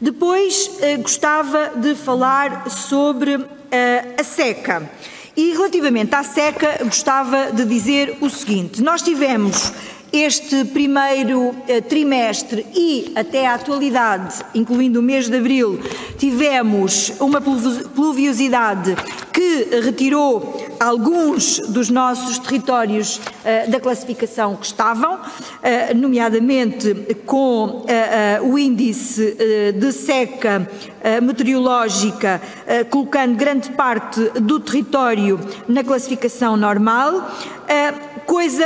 Depois gostava de falar sobre a seca. E relativamente à seca, gostava de dizer o seguinte: nós tivemos este primeiro eh, trimestre e até à atualidade, incluindo o mês de abril, tivemos uma pluviosidade que retirou alguns dos nossos territórios uh, da classificação que estavam, uh, nomeadamente com uh, o índice de seca meteorológica, colocando grande parte do território na classificação normal, coisa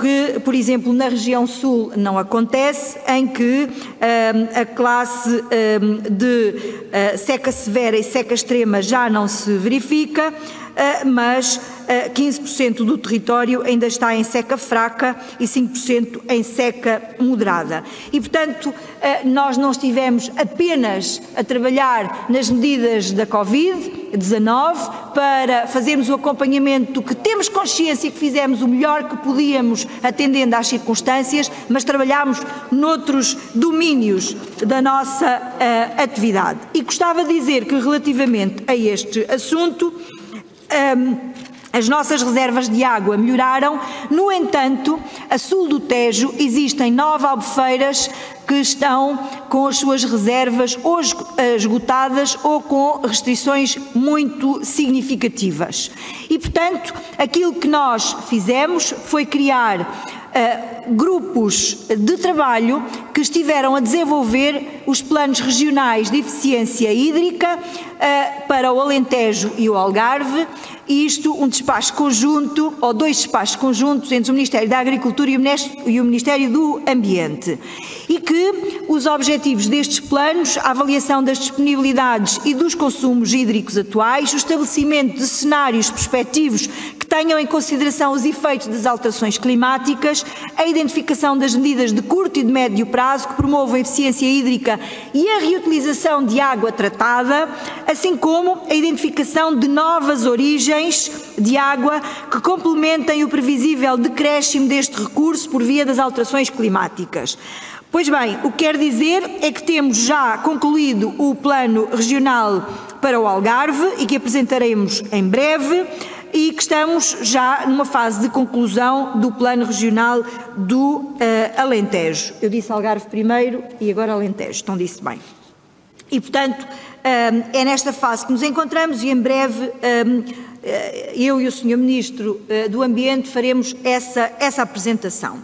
que, por exemplo, na região sul não acontece, em que a classe de seca severa e seca extrema já não se verifica, mas 15% ah, do território ainda está em seca fraca e 5% em seca moderada. E, portanto, ah, nós não estivemos apenas a trabalhar nas medidas da Covid-19 para fazermos o acompanhamento que temos consciência que fizemos o melhor que podíamos atendendo às circunstâncias, mas trabalhámos noutros domínios da nossa uh, atividade. E gostava de dizer que relativamente a este assunto, um, as nossas reservas de água melhoraram, no entanto, a sul do Tejo existem nove albufeiras que estão com as suas reservas ou esgotadas ou com restrições muito significativas. E, portanto, aquilo que nós fizemos foi criar Uh, grupos de trabalho que estiveram a desenvolver os planos regionais de eficiência hídrica uh, para o Alentejo e o Algarve isto um despacho conjunto, ou dois despachos conjuntos entre o Ministério da Agricultura e o Ministério do Ambiente. E que os objetivos destes planos, a avaliação das disponibilidades e dos consumos hídricos atuais, o estabelecimento de cenários prospectivos tenham em consideração os efeitos das alterações climáticas, a identificação das medidas de curto e de médio prazo que promovam a eficiência hídrica e a reutilização de água tratada, assim como a identificação de novas origens de água que complementem o previsível decréscimo deste recurso por via das alterações climáticas. Pois bem, o que quer dizer é que temos já concluído o plano regional para o Algarve e que apresentaremos em breve e que estamos já numa fase de conclusão do plano regional do uh, Alentejo. Eu disse Algarve primeiro e agora Alentejo, então disse bem. E, portanto, é nesta fase que nos encontramos e em breve eu e o Sr. Ministro do Ambiente faremos essa, essa apresentação.